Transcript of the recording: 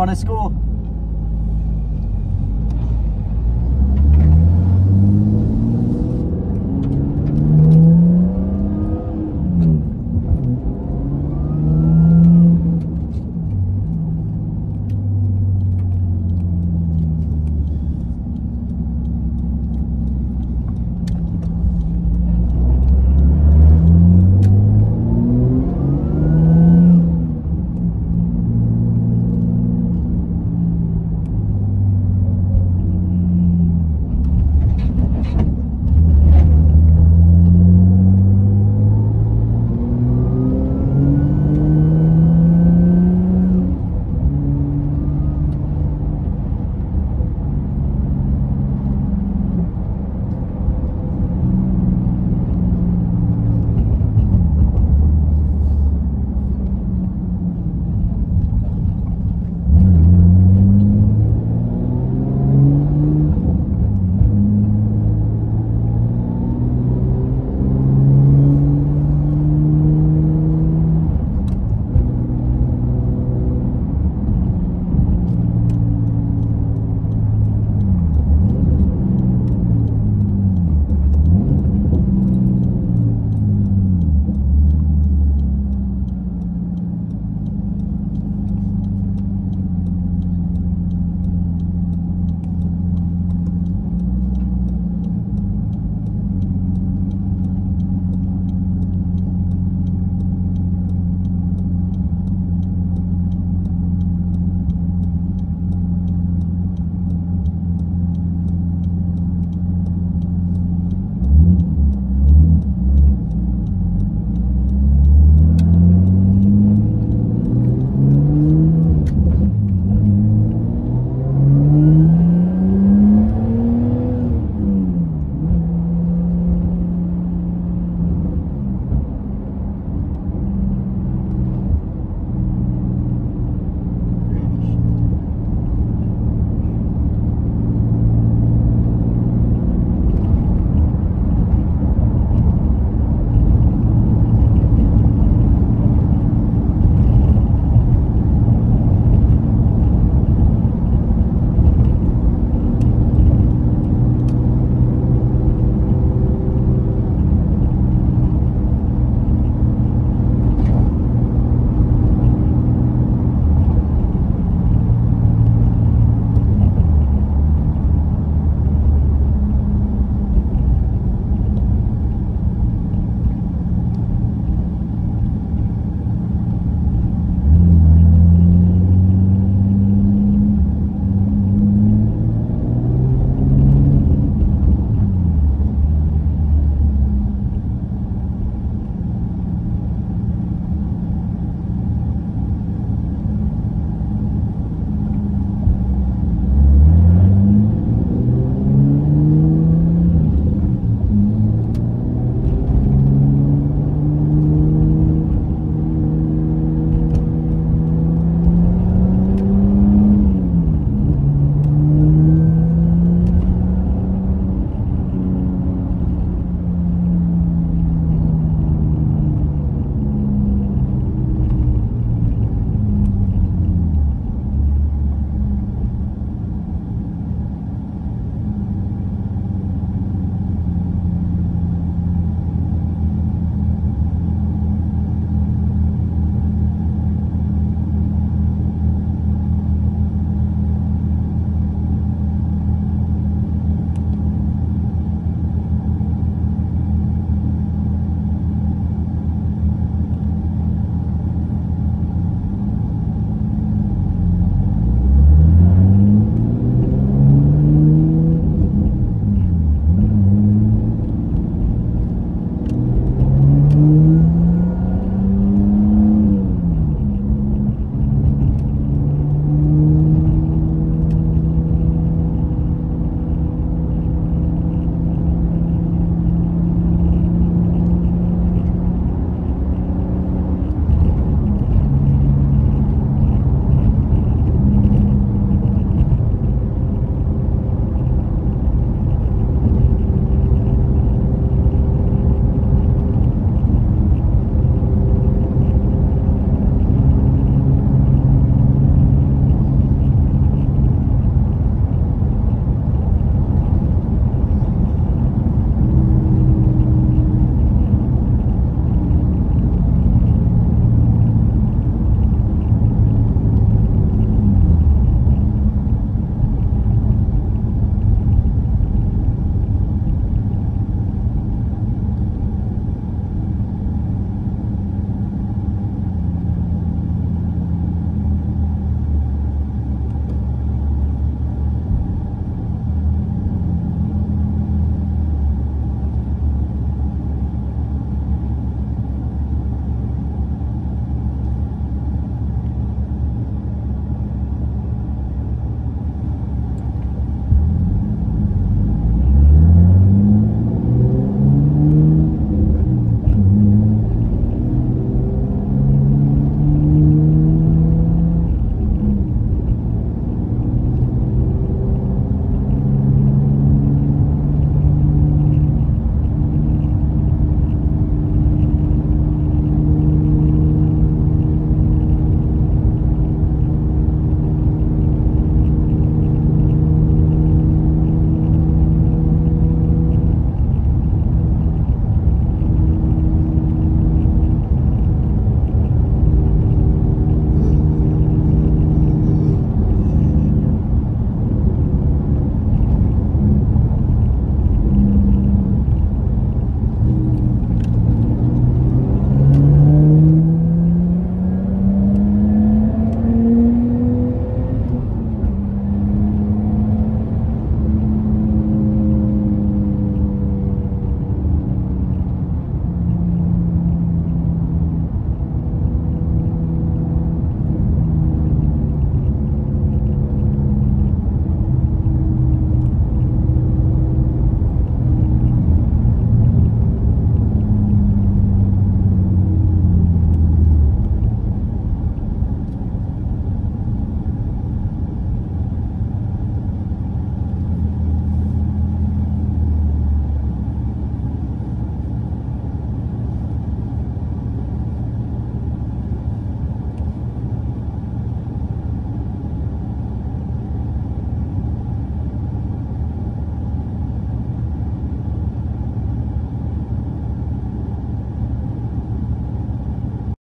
Fun at school.